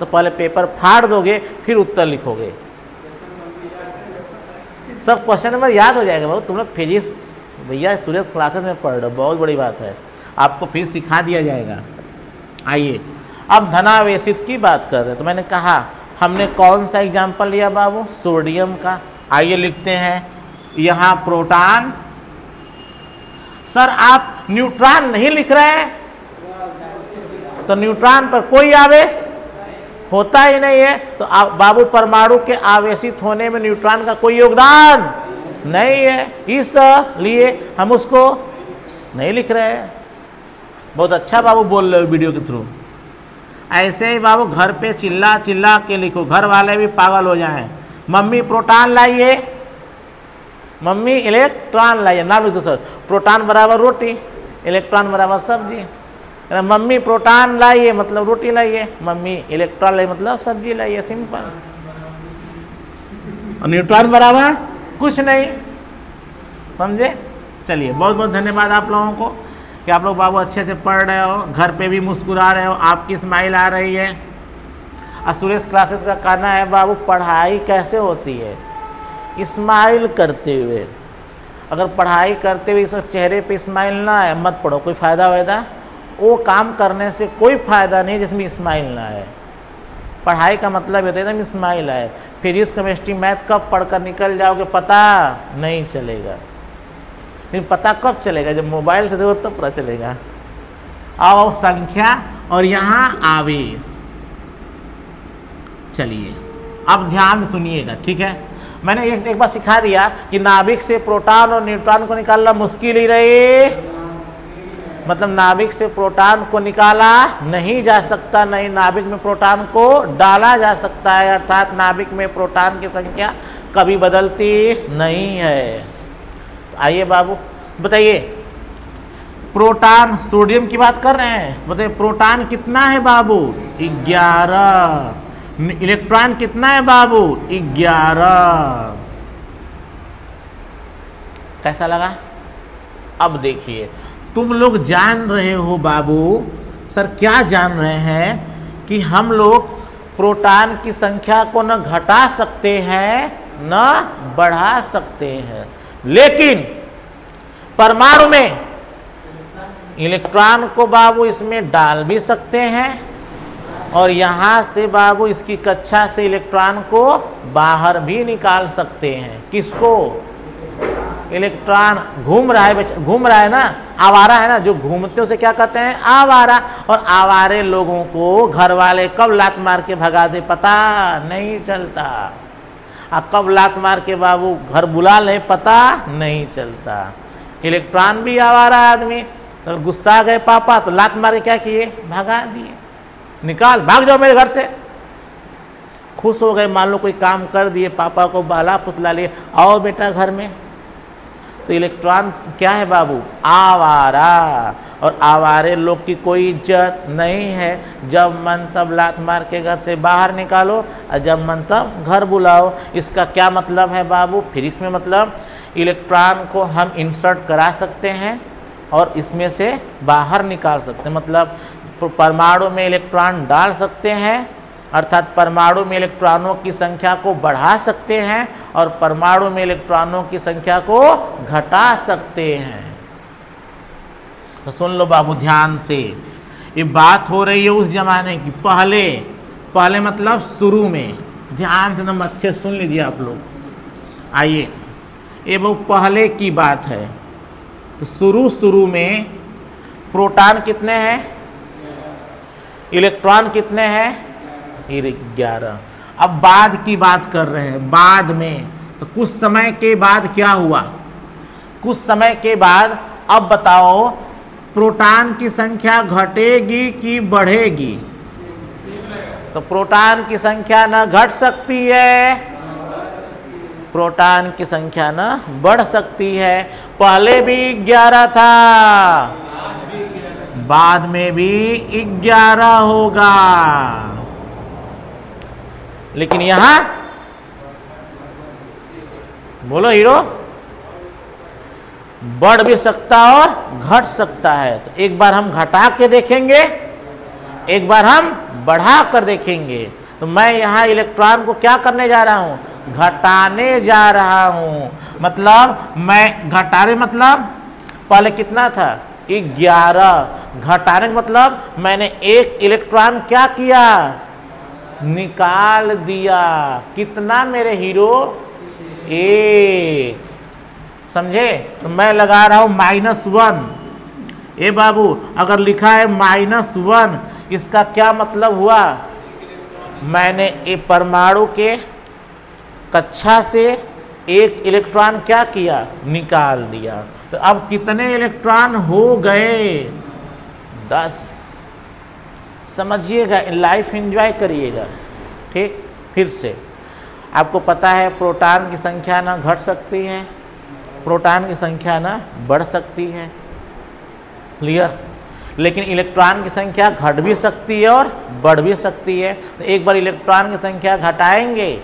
तो पहले पेपर फाड़ दोगे, फिर उत्तर लिखोगे। सब क्वेश्चन नंबर याद हो जाएगा बहुत तुम लोग फिजिक्स भैया स्टूडेंट क्लासेस में पढ़ रहे हो, बहुत बड़ी बात है। आपको फिर सिखा दिया जाएगा। आइए, अब धनावेशित की बात कर रहे हैं। तो मैंने कहा, हमने कौन सा एग्ज़ाम्पल लिया, बाबू? सोडियम का। आइए लिखते हैं। यहाँ प्रोटॉन सर, आप न्यूट्रॉन नहीं लिख रहे हैं? तो न्यूट्रॉन पर कोई आवेश? होता ही नहीं है तो बाबू परमाणु के आवेशित होने में न्यूट्रॉन का कोई योगदान नहीं है। इसलिए हम उसको नहीं लिख रहे हैं। बहुत अच्छा बाबू बोल रहे हो वीडियो के थ्रू। ऐसे ही बाबू घर पे चिल्ला चिल्ला के लिखो, घर वाले भी पागल हो जाएँ। मम्मी प्रोटॉन लाइए। मम्मी इलेक्ट्रॉन लाइए। ना लिख दो सर, प्रोटॉन बराबर रोटी, इलेक्ट्रॉन बराबर सब्ज़ी। मम्मी, प्रोटान लाइए मतलब रोटी लाइए। मम्मी इलेक्ट्रॉन लाइए मतलब सब्ज़ी लाइए, सिंपल। न्यूट्रॉन बराबर? कुछ नहीं। समझे? चलिए बहुत बहुत धन्यवाद आप लोगों को कि आप लोग बाबू अच्छे से पढ़ रहे हो, घर पे भी मुस्कुरा रहे हो, आपकी स्माइल आ रही है। और सुरेश क्लासेस का कहना है, बाबू, पढ़ाई कैसे होती है? स्माइल करते हुए। अगर पढ़ाई करते हुए इस चेहरे पे स्माइल ना है मत पढ़ो, कोई फ़ायदा वायदा वो काम करने से कोई फ़ायदा नहीं जिसमें स्माइल ना है पढ़ाई का मतलब ये है एकदम स्माइल है फिजिक्स केमिस्ट्री मैथ कब पढ़कर निकल जाओगे पता नहीं चलेगा। लेकिन पता कब चलेगा? जब मोबाइल से देखो तब तो पता चलेगा। आओ संख्या और यहाँ आवेश। चलिए अब ध्यान सुनिएगा ठीक है? मैंने एक, एक बार सिखा दिया कि नाभिक से प्रोटॉन और न्यूट्रॉन को निकालना मुश्किल ही रही। मतलब नाभिक से प्रोटॉन को निकाला नहीं जा सकता, नहीं नाभिक में प्रोटॉन को डाला जा सकता है, अर्थात नाभिक में प्रोटॉन की संख्या कभी बदलती नहीं है। तो आइए बाबू, बताइए, प्रोटॉन सोडियम की बात कर रहे हैं, बताइए प्रोटॉन कितना है बाबू? ग्यारह। इलेक्ट्रॉन कितना है बाबू? ग्यारह। कैसा लगा? अब देखिए तुम लोग जान रहे हो बाबू, सर क्या जान रहे हैं कि हम लोग प्रोटॉन की संख्या को न घटा सकते हैं, न बढ़ा सकते हैं। लेकिन परमाणु में इलेक्ट्रॉन को बाबू इसमें डाल भी सकते हैं और यहाँ से बाबू इसकी कक्षा से इलेक्ट्रॉन को बाहर भी निकाल सकते हैं। किसको? इलेक्ट्रॉन घूम रहा है घूम रहा है ना? आवारा है ना? जो घूमते उसे क्या कहते हैं? आवारा। और आवारे लोगों को घर वाले कब लात मार के भगा दे पता नहीं चलता। आ, कब लात मार के बाबू घर बुला ले पता नहीं चलता। इलेक्ट्रॉन भी आवारा आदमी। तो गुस्सा गए पापा तो लात मार के क्या किए? भगा दिए। निकाल, भाग जाओ मेरे घर से। खुश हो गए, मान लो कोई काम कर दिए, पापा को बाला पुतला लिए। आओ बेटा घर में। तो इलेक्ट्रॉन क्या है बाबू? आवारा। और आवारे लोग की कोई इज़्ज़त नहीं है। जब मन तब लात मार के घर से बाहर निकालो, और जब मन तब घर बुलाओ। इसका क्या मतलब है बाबू? फिजिक्स में मतलब इलेक्ट्रॉन को हम इंसर्ट करा सकते हैं और इसमें से बाहर निकाल सकते हैं। मतलब परमाणु में इलेक्ट्रॉन डाल सकते हैं। अर्थात परमाणु में इलेक्ट्रॉनों की संख्या को बढ़ा सकते हैं और परमाणु में इलेक्ट्रॉनों की संख्या को घटा सकते हैं। तो सुन लो बाबू, ध्यान से। ये बात हो रही है उस जमाने की, पहले पहले मतलब शुरू में। ध्यान से एकदम अच्छे सुन लीजिए आप लोग। आइए। ये वो पहले की बात है। तो शुरू शुरू में प्रोटॉन कितने हैं? इलेक्ट्रॉन कितने हैं? ग्यारह। अब बाद की बात कर रहे हैं, बाद में। तो कुछ समय के बाद क्या हुआ? कुछ समय के बाद, अब बताओ, प्रोटॉन की संख्या घटेगी कि बढ़ेगी? तो प्रोटॉन की संख्या न घट सकती है। प्रोटॉन की संख्या न बढ़ सकती है। पहले भी ग्यारह था, बाद में भी ग्यारह होगा। लेकिन यहाँ बोलो हीरो, बढ़ भी सकता और घट सकता है। तो एक बार हम घटा के देखेंगे, एक बार हम बढ़ा कर देखेंगे। तो मैं यहाँ इलेक्ट्रॉन को क्या करने जा रहा हूँ? घटाने जा रहा हूँ। मतलब मैं घटाने मतलब पहले कितना था? ग्यारह। घटाने मतलब मैंने एक इलेक्ट्रॉन क्या किया? निकाल दिया। कितना मेरे हीरो? एक। समझे? तो मैं लगा रहा हूँ माइनस वन। ए बाबू, अगर लिखा है माइनस वन, इसका क्या मतलब हुआ? मैंने ए परमाणु के कक्षा से एक इलेक्ट्रॉन क्या किया? निकाल दिया। तो अब कितने इलेक्ट्रॉन हो गए? दस। समझिएगा लाइफ एंजॉय करिएगा, ठीक? फिर से, आपको पता है प्रोटॉन की संख्या ना घट सकती है, प्रोटॉन की संख्या ना बढ़ सकती है क्लियर लेकिन इलेक्ट्रॉन की संख्या घट भी सकती है और बढ़ भी सकती है। तो एक बार इलेक्ट्रॉन की संख्या घटाएँगे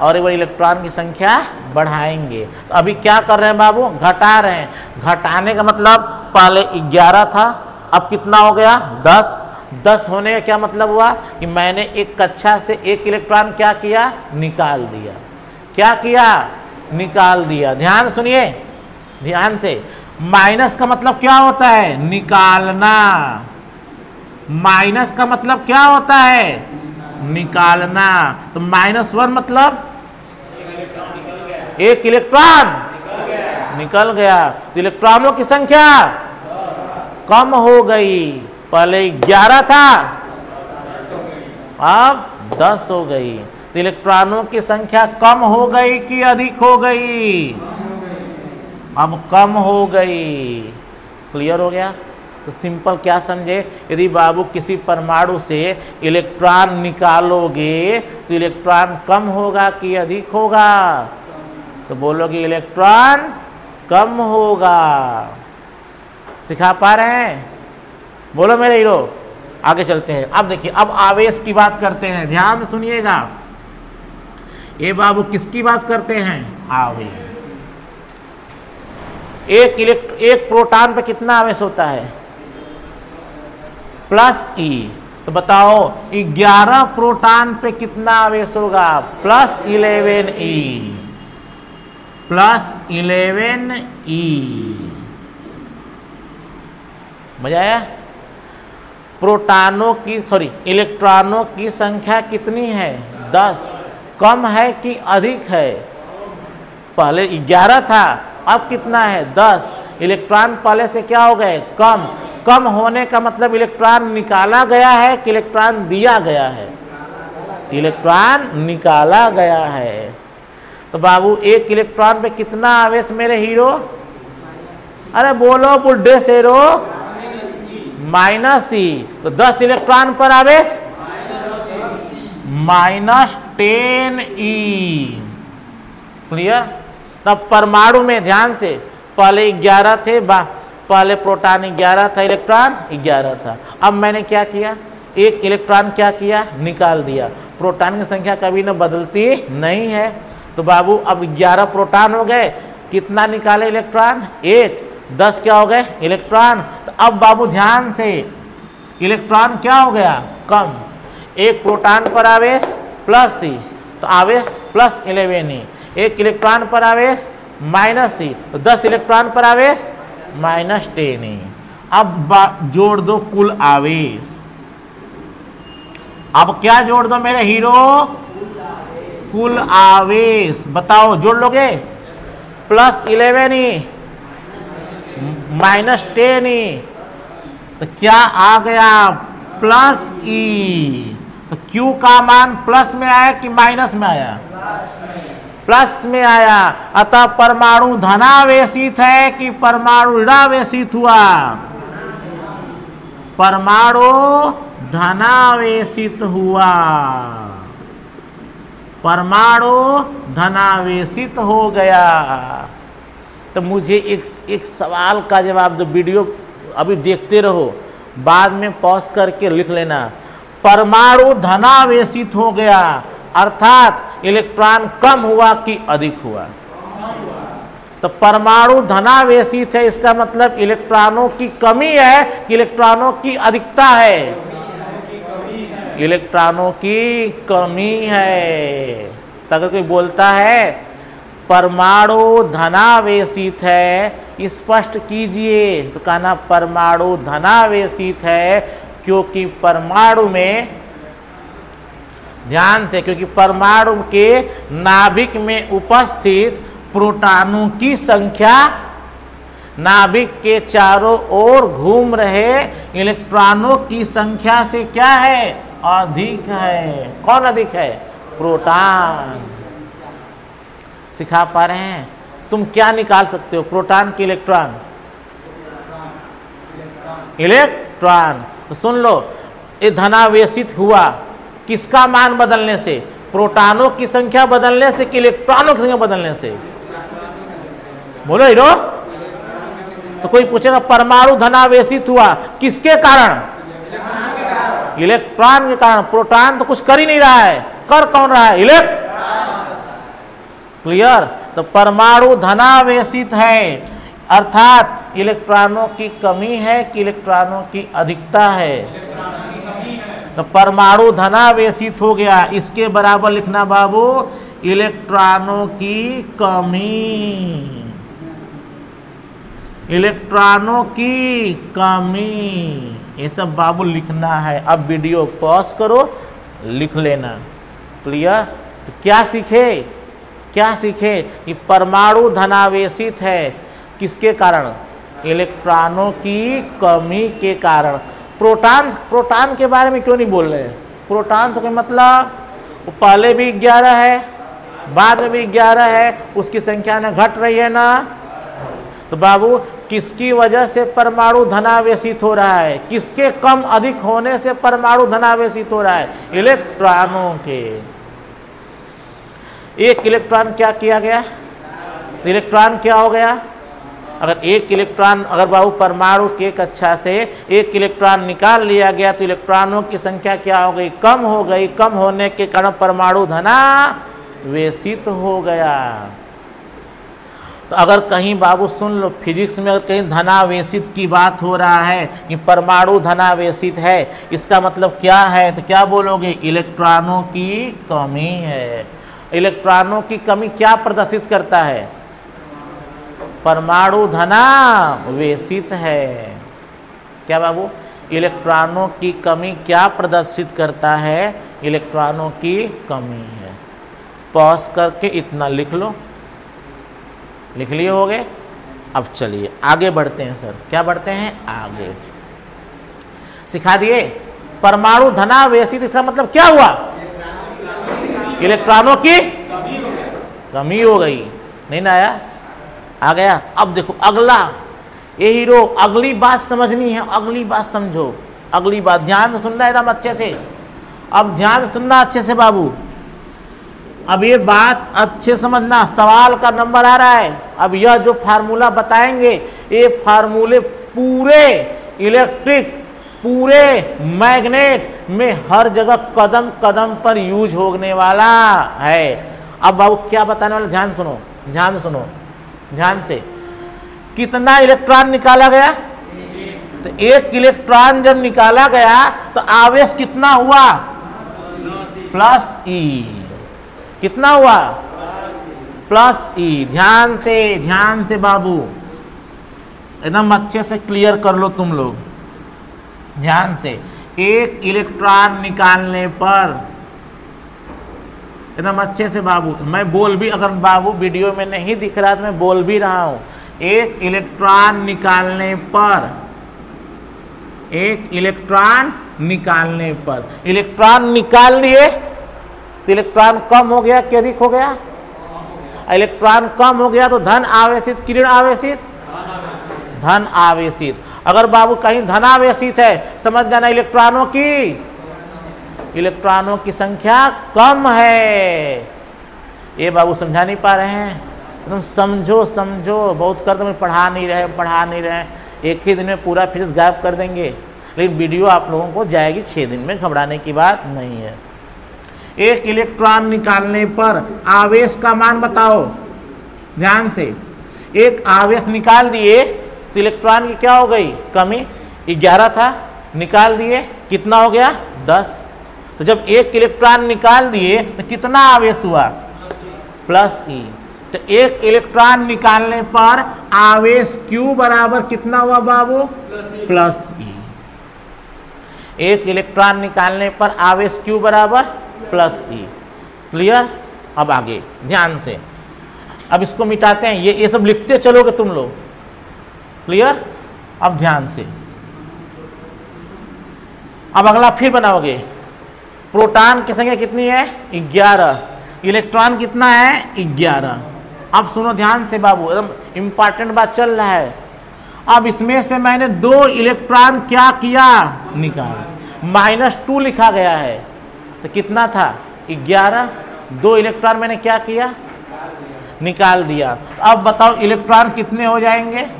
और एक बार इलेक्ट्रॉन की संख्या बढ़ाएँगे। तो अभी क्या कर रहे हैं बाबू? घटा रहे हैं। घटाने का मतलब पहले 11 था, अब कितना हो गया? 10 10 होने का क्या मतलब हुआ कि मैंने एक कक्षा से एक इलेक्ट्रॉन क्या किया? निकाल दिया। क्या किया? निकाल दिया। ध्यान सुनिए। ध्यान से। माइनस का मतलब क्या होता है? निकालना। माइनस का मतलब क्या होता है? निकालना। तो माइनस वन मतलब? एक इलेक्ट्रॉन। निकल गया। तो इलेक्ट्रॉनों की संख्या कम हो गई। पहले ग्यारह था। अब दस हो गई। तो इलेक्ट्रॉनों की संख्या कम हो गई कि अधिक हो गई? अब कम हो गई। क्लियर हो गया? तो सिंपल क्या समझे? यदि बाबू किसी परमाणु से इलेक्ट्रॉन निकालोगे तो इलेक्ट्रॉन कम होगा कि अधिक होगा? तो बोलोगे, इलेक्ट्रॉन कम होगा। सिखा पा रहे हैं? बोलो मेरे हीरो, आगे चलते हैं। अब देखिए, अब आवेश की बात करते हैं। ध्यान सुनिएगा। ये बाबू, किसकी बात करते हैं? आवेश। एक इलेक्ट्रो एक प्रोटॉन पे कितना आवेश होता है? Plus E. तो बताओ 11 प्रोटॉन पे कितना आवेश होगा? Plus eleven E. Plus eleven E. मज़ा आया? प्रोटॉनों की सॉरी इलेक्ट्रॉनों की संख्या कितनी है? दस। कम है कि अधिक है? पहले ग्यारह था, अब कितना है? दस। इलेक्ट्रॉन पहले से क्या हो गए? कम। कम होने का मतलब इलेक्ट्रॉन निकाला गया है कि इलेक्ट्रॉन दिया गया है? इलेक्ट्रॉन निकाला गया है। तो बाबू, एक इलेक्ट्रॉन पे कितना आवेश मेरे हीरो? अरे बोलो, बुढ़े शेरो माइनस ई तो दस इलेक्ट्रॉन पर आवेश? Minus ten E. क्लियर? तब परमाणु में ध्यान से, पहले ग्यारह थे पहले प्रोटॉन ग्यारह था, इलेक्ट्रॉन ग्यारह था। अब मैंने क्या किया? एक इलेक्ट्रॉन क्या किया? निकाल दिया। प्रोटॉन की संख्या कभी ना बदलती नहीं है। तो बाबू, अब 11 प्रोटॉन हो गए, कितना निकाले इलेक्ट्रॉन? एक। दस क्या हो गए? इलेक्ट्रॉन। तो अब बाबू ध्यान से, इलेक्ट्रॉन क्या हो गया? कम। एक प्रोटॉन पर आवेश प्लस सी तो आवेश प्लस इलेवन ही एक इलेक्ट्रॉन पर आवेश माइनस सी तो दस इलेक्ट्रॉन पर आवेश माइनस टेन ही अब जोड़ दो कुल आवेश। अब क्या जोड़ दो मेरे हीरो? कुल आवेश। बताओ, जोड़ लोगे? Plus eleven E minus ten E तो क्या आ गया? Plus E. तो क्यू का मान प्लस में आया कि माइनस में आया? प्लस में आया। अतः परमाणु धनावेशित है कि परमाणु ऋणावेशित हुआ? परमाणु धनावेशित हुआ। परमाणु धनावेशित हो गया। तो मुझे एक एक सवाल का जवाब दो, वीडियो अभी देखते रहो, बाद में पॉज करके लिख लेना। परमाणु धनावेशित हो गया, अर्थात इलेक्ट्रॉन कम हुआ कि अधिक हुआ? तो परमाणु धनावेशित है, इसका मतलब इलेक्ट्रॉनों की कमी है कि इलेक्ट्रॉनों की अधिकता है? इलेक्ट्रॉनों की कमी है। तो अगर कोई बोलता है परमाणु धनावेशित है। स्पष्ट कीजिए। तो कहना परमाणु धनावेशित है, क्योंकि परमाणु में, ध्यान से, क्योंकि परमाणु के नाभिक में उपस्थित प्रोटॉनों की संख्या, नाभिक के चारों ओर घूम रहे इलेक्ट्रॉनों की संख्या से क्या है? अधिक है। कौन अधिक है? प्रोटॉन। सिखा पा रहे हैं। तुम क्या निकाल सकते हो? प्रोटॉन की इलेक्ट्रॉन? इलेक्ट्रॉन। तो सुन लो, ये धनावेशित हुआ किसका मान बदलने से? प्रोटॉनों की संख्या बदलने से कि इलेक्ट्रॉनों की संख्या बदलने से? बोलो हीरो। तो कोई पूछेगा, परमाणु धनावेशित हुआ किसके कारण? इलेक्ट्रॉन के कारण। प्रोटॉन तो कुछ कर ही नहीं रहा है। कर कौन रहा है? इलेक्ट क्लियर? तो परमाणु धनावेशित है। अर्थात इलेक्ट्रॉनों की कमी है कि इलेक्ट्रॉनों की अधिकता है? तो परमाणु धनावेशित हो गया। इसके बराबर लिखना बाबू, इलेक्ट्रॉनों की कमी। इलेक्ट्रॉनों की कमी। ये सब बाबू लिखना है। अब वीडियो पॉज करो, लिख लेना। क्लियर? तो क्या सीखे? क्या सीखे कि परमाणु धनावेशित है? किसके कारण? इलेक्ट्रॉनों की कमी के कारण। प्रोटॉन प्रोटॉन के बारे में क्यों नहीं बोल रहे? प्रोटॉन का मतलब? वो पहले भी ग्यारह है, बाद में भी ग्यारह है, उसकी संख्या ना घट रही है ना? तो बाबू, किसकी वजह से परमाणु धनावेशित हो रहा है? किसके कम अधिक होने से परमाणु धनावेशित हो रहा है? इलेक्ट्रॉनों के। एक इलेक्ट्रॉन क्या किया गया? तो इलेक्ट्रॉन क्या हो गया? अगर एक इलेक्ट्रॉन, अगर बाबू परमाणु के कक्षा से एक इलेक्ट्रॉन निकाल लिया गया तो इलेक्ट्रॉनों की संख्या क्या हो गई? कम हो गई। कम होने के कारण परमाणु धना वेशित हो गया। तो अगर कहीं बाबू सुन लो, फिजिक्स में अगर कहीं धनावेशित की बात हो रहा है, कि परमाणु धनावेशित है, इसका मतलब क्या है? तो क्या बोलोगे? इलेक्ट्रॉनों की कमी है। इलेक्ट्रॉनों की कमी क्या प्रदर्शित करता है? परमाणु धना वेशित है। क्या बाबू? इलेक्ट्रॉनों की कमी क्या प्रदर्शित करता है? इलेक्ट्रॉनों की कमी है। पॉज करके इतना लिख लो। लिख लिए हो गए अब चलिए, आगे बढ़ते हैं सर। क्या बढ़ते हैं? आगे। सिखा दिए? परमाणु धनावेशित इसका मतलब क्या हुआ? इलेक्ट्रॉनों की कमी हो गई। नहीं ना आया? आ गया? अब देखो, अगला। ये हीरो, अगली बात समझनी है, अगली बात समझो। अगली बात, ध्यान से सुनना एकदम अच्छे से। अब ध्यान से सुनना अच्छे से, बाबू। अब ये बात अच्छे समझना। सवाल का नंबर आ रहा है। अब यह जो फार्मूला बताएँगे, ये फार्मूले पूरे इलेक्ट्रिक पूरे मैग्नेट में हर जगह कदम कदम पर यूज़ होने वाला है। अब बाबू, क्या बताने वाला? ध्यान सुनो ध्यान सुनो, ध्यान से। कितना इलेक्ट्रॉन निकाला गया? तो एक इलेक्ट्रॉन जब निकाला गया तो आवेश कितना हुआ? Plus E. कितना हुआ? Plus E. ध्यान से ध्यान से बाबू। एकदम अच्छे से क्लियर कर लो तुम लोग। ध्यान से, एक इलेक्ट्रॉन निकालने पर। एकदम अच्छे से बाबू, मैं बोल भी, अगर बाबू वीडियो में नहीं दिख रहा तो मैं बोल भी रहा हूँ। एक इलेक्ट्रॉन निकालने पर, एक इलेक्ट्रॉन निकालने पर। इलेक्ट्रॉन निकाल लिए तो इलेक्ट्रॉन कम हो गया कि अधिक हो गया? इलेक्ट्रॉन कम हो गया तो धन आवेशित, किरण आवेशित? धन आवेशित। अगर बाबू कहीं धनावेशित है, समझ जाना इलेक्ट्रॉनों की। इलेक्ट्रॉनों की संख्या कम है। ये बाबू समझा नहीं पा रहे हैं। तुम समझो समझो। बहुत कर तुम पढ़ा नहीं रहे, पढ़ा नहीं रहे। एक ही दिन में पूरा फिजिक्स गायब कर देंगे। लेकिन वीडियो आप लोगों को जाएगी छः दिन में घबराने की बात नहीं है। एक इलेक्ट्रॉन निकालने पर आवेश का मान बताओ। ध्यान से। एक आवेश निकाल दिए तो इलेक्ट्रॉन की क्या हो गई? कमी। ग्यारह था, निकाल दिए। कितना हो गया? दस। तो जब एक इलेक्ट्रॉन निकाल दिए तो कितना आवेश हुआ? Plus E. तो एक इलेक्ट्रॉन निकालने पर आवेश Q बराबर कितना हुआ बाबू? प्लस ई। एक इलेक्ट्रॉन निकालने पर आवेश Q बराबर? Plus E. क्लियर? अब आगे, ध्यान से। अब इसको मिटाते हैं। ये ये सब लिखते चलोगे तुम लोग। क्लियर अब ध्यान से। अब अगला फिर बनाओगे। प्रोटॉन की संख्या कितनी है? ग्यारह। इलेक्ट्रॉन कितना है? ग्यारह। अब सुनो ध्यान से बाबू, एकदम इंपॉर्टेंट बात चल रहा है। अब इसमें से मैंने दो इलेक्ट्रॉन क्या किया? निकाल। माइनस टू लिखा गया है। तो कितना था? ग्यारह। दो इलेक्ट्रॉन मैंने क्या किया? निकाल दिया। अब बताओ इलेक्ट्रॉन कितने हो जाएँगे?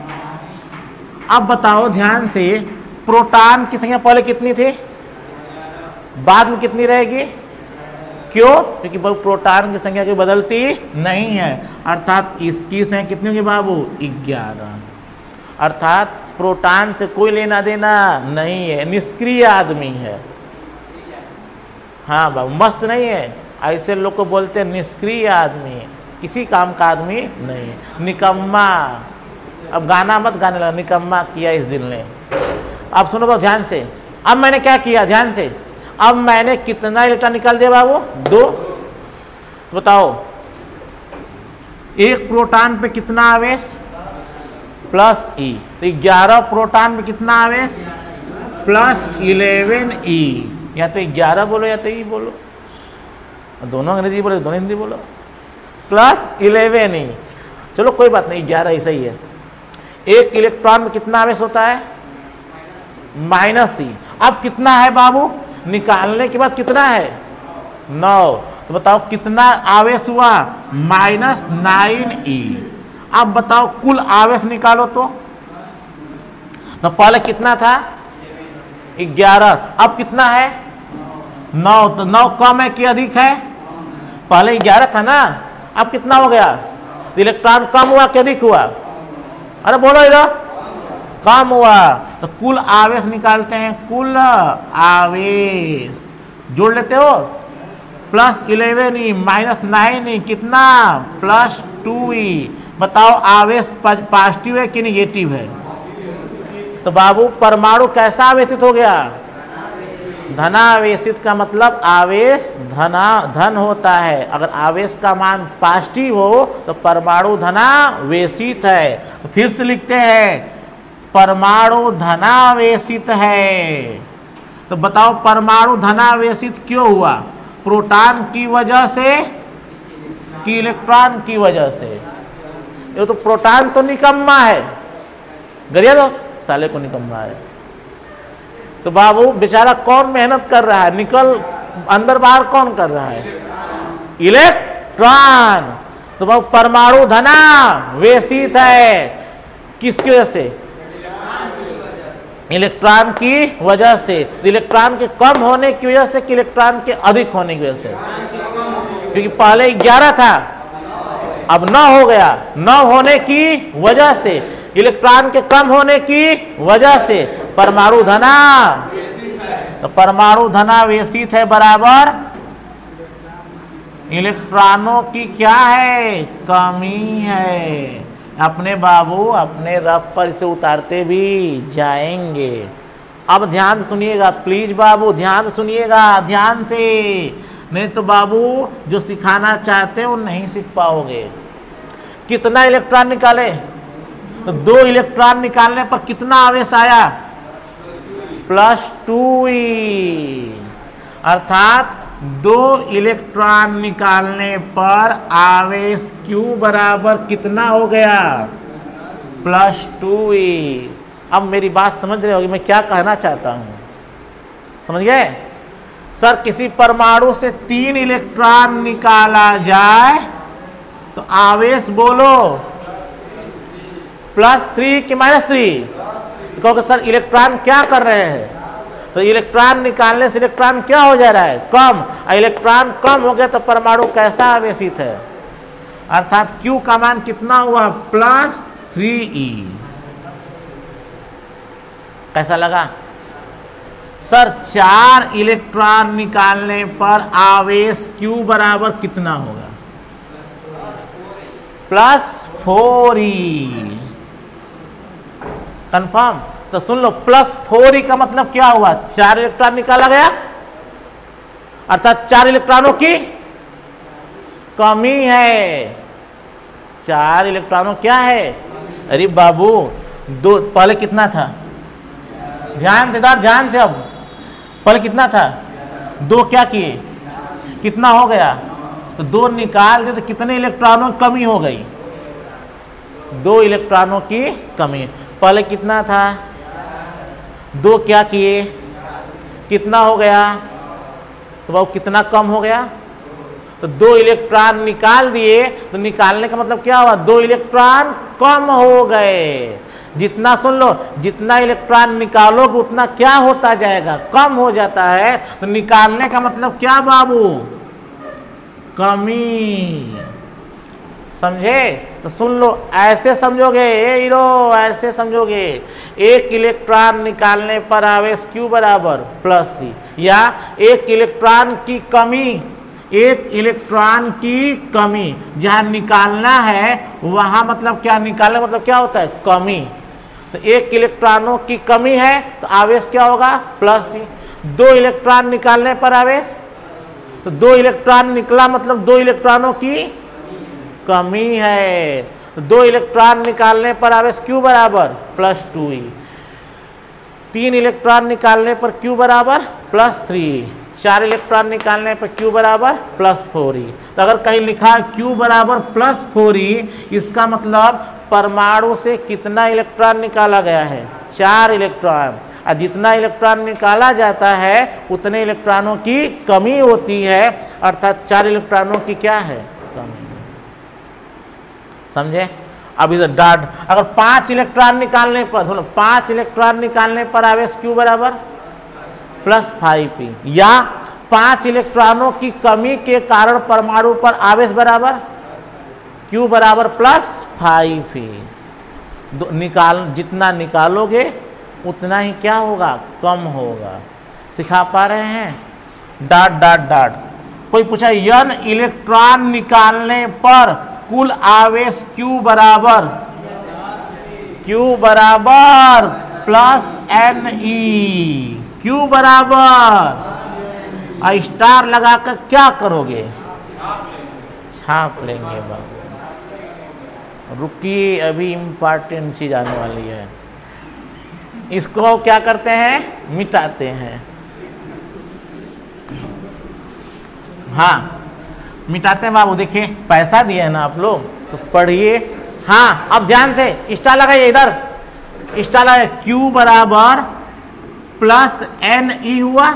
अब बताओ ध्यान से, प्रोटॉन की संख्या पहले कितनी थी? बाद में कितनी रहेगी? क्यों? क्योंकि प्रोटॉन की संख्या की बदलती नहीं है। अर्थात इसकी संख्या कितनी होगी बाबू? ग्यारह। अर्थात प्रोटॉन से कोई लेना देना नहीं है। निष्क्रिय आदमी है। हाँ बाबू, मस्त नहीं है। ऐसे लोग को बोलते हैं निष्क्रिय आदमी। किसी काम का आदमी नहीं निकम्मा। अब गाना मत गाने लगा, निकम्मा किया इस दिल ने। अब सुनो बहुत ध्यान से। अब मैंने क्या किया? ध्यान से। अब मैंने कितना इलेक्ट्रॉन निकाल दिया बाबू? दो। तो बताओ, एक प्रोटॉन पे कितना आवेश? Plus E. तो ग्यारह प्रोटॉन पे कितना आवेश? Plus eleven E. या तो ग्यारह बोलो, या तो ई बोलो। दोनों अंग्रेज़ी बोलो, दोनों हिंदी बोलो। Plus eleven E. चलो, कोई बात नहीं, ग्यारह ही सही है। एक इलेक्ट्रॉन में कितना आवेश होता है? Minus E. अब कितना है बाबू? निकालने के बाद कितना है? नौ। तो बताओ कितना आवेश हुआ? Minus nine E. अब बताओ कुल आवेश निकालो तो। तो पहले कितना था? ग्यारह। अब कितना है? नौ। तो नौ कम है कि अधिक है? पहले ग्यारह था ना? अब कितना हो गया? तो इलेक्ट्रॉन कम हुआ कि अधिक हुआ? अरे बोलो इधर। कम हुआ। तो कुल आवेश निकालते हैं। कुल आवेश। जोड़ लेते हो? Plus eleven E minus nine E कितना? प्लस टू ई बताओ आवेश पॉजिटिव है कि निगेटिव है? तो बाबू, परमाणु कैसा आवेशित हो गया? धनावेशित का मतलब आवेश धना, धन होता है। अगर आवेश का मान पॉजिटिव हो तो परमाणु धनावेशित है। तो फिर से लिखते हैं, परमाणु धनावेशित है। तो बताओ, परमाणु धनावेशित क्यों हुआ? प्रोटॉन की वजह से कि इलेक्ट्रॉन की वजह से? ये तो प्रोटॉन तो निकम्मा है। गरिया साले को निकम्मा है। तो बाबू बेचारा कौन मेहनत कर रहा है? निकल, अंदर बाहर कौन कर रहा है? इलेक्ट्रॉन। तो बाबू, परमाणु धना वेशित है। किसकी वजह से? इलेक्ट्रॉन की वजह से। तो इलेक्ट्रॉन के कम होने की वजह से कि इलेक्ट्रॉन के अधिक होने की वजह से? क्योंकि पहले ग्यारह था, अब नौ हो गया। नौ होने की वजह से, इलेक्ट्रॉन के कम होने की वजह से। परमाणु धना। तो परमाणु धना वेशित है बराबर। इलेक्ट्रॉनों की क्या है? कमी है। अपने बाबू, अपने रफ पर इसे उतारते भी जाएँगे। अब ध्यान सुनिएगा प्लीज़ बाबू, ध्यान सुनिएगा, ध्यान से। नहीं तो बाबू, जो सिखाना चाहते हो नहीं सीख पाओगे। कितना इलेक्ट्रॉन निकाले? तो दो इलेक्ट्रॉन निकालने पर कितना आवेश आया? प्लस टू अर्थात दो इलेक्ट्रॉन निकालने पर आवेश Q बराबर कितना हो गया? प्लस टू अब मेरी बात समझ रहे होगी, मैं क्या कहना चाहता हूँ? समझ गए? सर, किसी परमाणु से तीन इलेक्ट्रॉन निकाला जाए तो आवेश बोलो। प्लस थ्री कि माइनस थ्री? कहोगे सर इलेक्ट्रॉन क्या कर रहे हैं? तो इलेक्ट्रॉन निकालने से इलेक्ट्रॉन क्या हो जा रहा है? कम। इलेक्ट्रॉन कम हो गया तो परमाणु कैसा आवेशित है? अर्थात Q का मान कितना हुआ? प्लस थ्री ई कैसा लगा? सर, चार इलेक्ट्रॉन निकालने पर आवेश Q बराबर कितना होगा? प्लस फोर ई कंफर्म तो सुन लो प्लस फोर ई का मतलब क्या हुआ? चार इलेक्ट्रॉन निकाला गया। अर्थात चार इलेक्ट्रॉनों की कमी है। चार इलेक्ट्रॉनों क्या है? अरे बाबू, दो, पहले कितना था? ध्यान से डार ध्यान से अब। पहले कितना था? दो क्या किए? कितना हो गया? तो दो निकाल दे तो कितने इलेक्ट्रॉनों की कमी हो गई? दो इलेक्ट्रॉनों की कमी। पहले कितना था? दो क्या किए? कितना हो गया? तो वो कितना कम हो गया? तो दो इलेक्ट्रॉन निकाल दिए। तो निकालने का मतलब क्या हुआ? दो इलेक्ट्रॉन कम हो गए। जितना सुन लो, जितना इलेक्ट्रॉन निकालोगे, उतना क्या होता जाएगा? कम हो जाता है। तो निकालने का मतलब क्या बाबू? कमी। समझे? तो सुन लो, ऐसे समझोगे, ए हीरो, ऐसे समझोगे। एक इलेक्ट्रॉन निकालने पर आवेश क्यू बराबर प्लस सी या एक इलेक्ट्रॉन की कमी, एक इलेक्ट्रॉन की कमी। जहाँ निकालना है, वहाँ मतलब क्या? निकालना मतलब क्या होता है? कमी। तो एक इलेक्ट्रॉनों की कमी है तो आवेश क्या होगा? प्लस सी दो इलेक्ट्रॉन निकालने पर आवेश तो दो इलेक्ट्रॉन निकला मतलब दो इलेक्ट्रॉनों की कमी है। दो इलेक्ट्रॉन निकालने पर आवेश क्यू बराबर प्लस टू ई तीन इलेक्ट्रॉन निकालने पर क्यू बराबर प्लस थ्री चार इलेक्ट्रॉन निकालने पर क्यू बराबर प्लस फोर ई तो अगर कहीं लिखा है क्यू बराबर प्लस फोर ई इसका मतलब परमाणु से कितना इलेक्ट्रॉन निकाला गया है? चार इलेक्ट्रॉन। और जितना इलेक्ट्रॉन निकाला जाता है, उतने इलेक्ट्रॉनों की कमी होती है। अर्थात चार इलेक्ट्रॉनों की क्या है? समझे? अब इधर डाट अगर पाँच इलेक्ट्रॉन निकालने पर, सुनो, पाँच इलेक्ट्रॉन निकालने पर आवेश क्यू बराबर? प्लस फाइव पी या पाँच इलेक्ट्रॉनों की कमी के कारण परमाणु पर आवेश बराबर? क्यू बराबर प्लस फाइव पी निकाल, जितना निकालोगे, उतना ही क्या होगा? कम होगा। सिखा पा रहे हैं? डाट डाट डाट कोई पूछा, यन इलेक्ट्रॉन निकालने पर कुल आवेश Q बराबर Q बराबर प्लस एन ई क्यू बराबर। स्टार लगाकर क्या करोगे? छाप लेंगे बाबू रुकिए अभी इंपॉर्टेंट चीज़ आने वाली है। इसको क्या करते हैं? मिटाते हैं। हाँ। मिटाते हैं बाबू, देखिए, पैसा दिया है ना आप लोग तो पढ़िए। हाँ अब ध्यान से, इस्टा लगाइए इधर। स्टा लगाइए क्यू बराबर प्लस एन ई हुआ।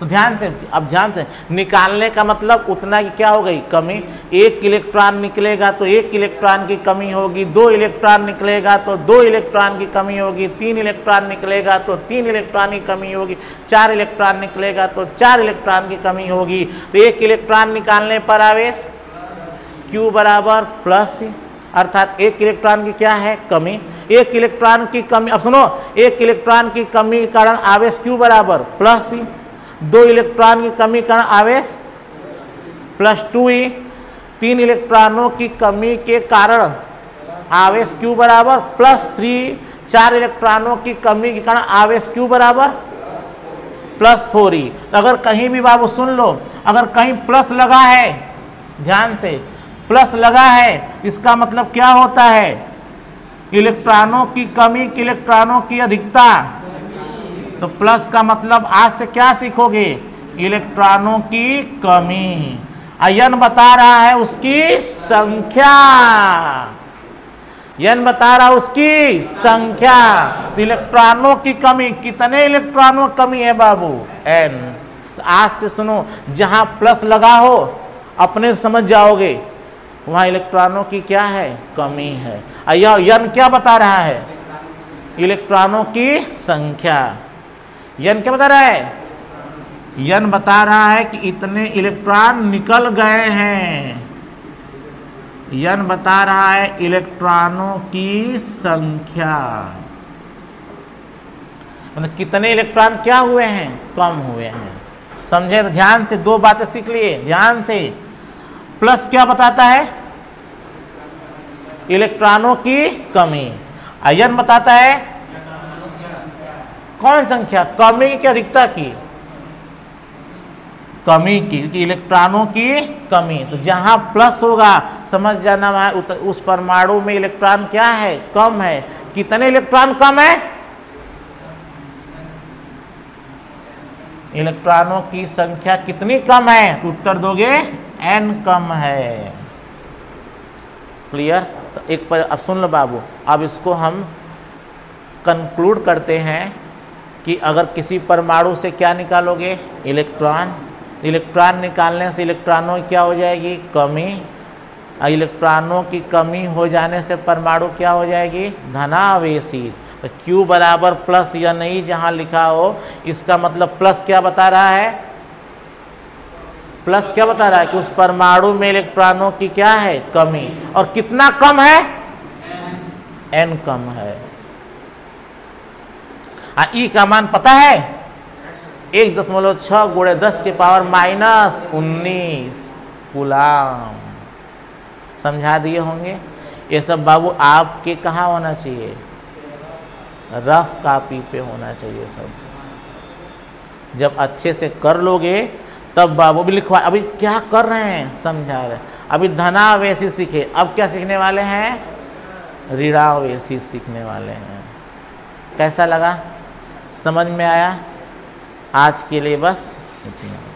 तो ध्यान से, अब ध्यान से। निकालने का मतलब उतना की क्या हो गई? कमी। एक इलेक्ट्रॉन निकलेगा तो एक इलेक्ट्रॉन की कमी होगी। दो इलेक्ट्रॉन निकलेगा तो दो इलेक्ट्रॉन की कमी होगी। तीन इलेक्ट्रॉन निकलेगा तो तीन इलेक्ट्रॉन की कमी होगी। चार इलेक्ट्रॉन निकलेगा तो चार इलेक्ट्रॉन की कमी होगी। तो एक इलेक्ट्रॉन निकालने पर आवेश क्यू बराबर प्लस अर्थात एक इलेक्ट्रॉन की क्या है? कमी। एक इलेक्ट्रॉन की कमी, अब सुनो, एक इलेक्ट्रॉन की कमी के कारण आवेश क्यू बराबर प्लस सी दो इलेक्ट्रॉन की कमी कारण आवेश प्लस टू ई तीन इलेक्ट्रॉनों की कमी के कारण आवेश क्यू बराबर प्लस थ्री चार इलेक्ट्रॉनों की कमी के कारण आवेश क्यू बराबर प्लस फोर ई तो अगर कहीं भी बाबू सुन लो, अगर कहीं प्लस लगा है, ध्यान से प्लस लगा है, इसका मतलब क्या होता है? इलेक्ट्रॉनों की कमी, इलेक्ट्रॉनों की अधिकता तो प्लस का मतलब आज से क्या सीखोगे? इलेक्ट्रॉनों की कमी। अयन बता रहा है उसकी संख्या। यन बता रहा उसकी संख्या। तो इलेक्ट्रॉनों की कमी, कितने इलेक्ट्रॉनों कमी है बाबू? एन तो आज से सुनो, जहाँ प्लस लगा हो, अपने समझ जाओगे, वहाँ इलेक्ट्रॉनों की क्या है? कमी है। यन क्या बता रहा है? इलेक्ट्रॉनों की संख्या। यन क्या बता रहा है? यन बता रहा है कि इतने इलेक्ट्रॉन निकल गए हैं। यन बता रहा है इलेक्ट्रॉनों की संख्या। मतलब कितने इलेक्ट्रॉन क्या हुए हैं? कम हुए हैं। समझे तो ध्यान से दो बातें सीख लिए, ध्यान से। प्लस क्या बताता है? इलेक्ट्रॉनों की कमी। आयन बताता है कौन संख्या? कमी की अधिकता की? कमी की, क्योंकि इलेक्ट्रॉनों की कमी। तो जहाँ प्लस होगा, समझ जाना वहाँ उस परमाणु में इलेक्ट्रॉन क्या है? कम है। कितने इलेक्ट्रॉन कम है? इलेक्ट्रॉनों की संख्या कितनी कम है? तो उत्तर दोगे एन कम है। क्लियर तो एक पर, अब सुन लो बाबू। अब इसको हम कंक्लूड करते हैं। कि अगर किसी परमाणु से क्या निकालोगे? इलेक्ट्रॉन। इलेक्ट्रॉन निकालने से इलेक्ट्रॉनों की क्या हो जाएगी? कमी। इलेक्ट्रॉनों की कमी हो जाने से परमाणु क्या हो जाएगी? धनावेशी। तो Q बराबर प्लस या नहीं जहाँ लिखा हो, इसका मतलब प्लस क्या बता रहा है? प्लस क्या बता रहा है? कि उस परमाणु में इलेक्ट्रॉनों की क्या है? कमी। और कितना कम है? एन कम है। आ, ई का मान पता है? एक दशमलव छ गुड़े दस के पावर माइनस उन्नीस गुलाम समझा दिए होंगे? ये सब बाबू आपके कहाँ होना चाहिए? रफ कापी पे होना चाहिए सब। जब अच्छे से कर लोगे, तब बाबू भी लिखवा, अभी क्या कर रहे हैं? समझा रहे अभी धनावेशी सीखे। अब क्या सीखने वाले हैं? ऋणावेशी सीखने वाले हैं। कैसा लगा? समझ में आया? आज के लिए बस इतना।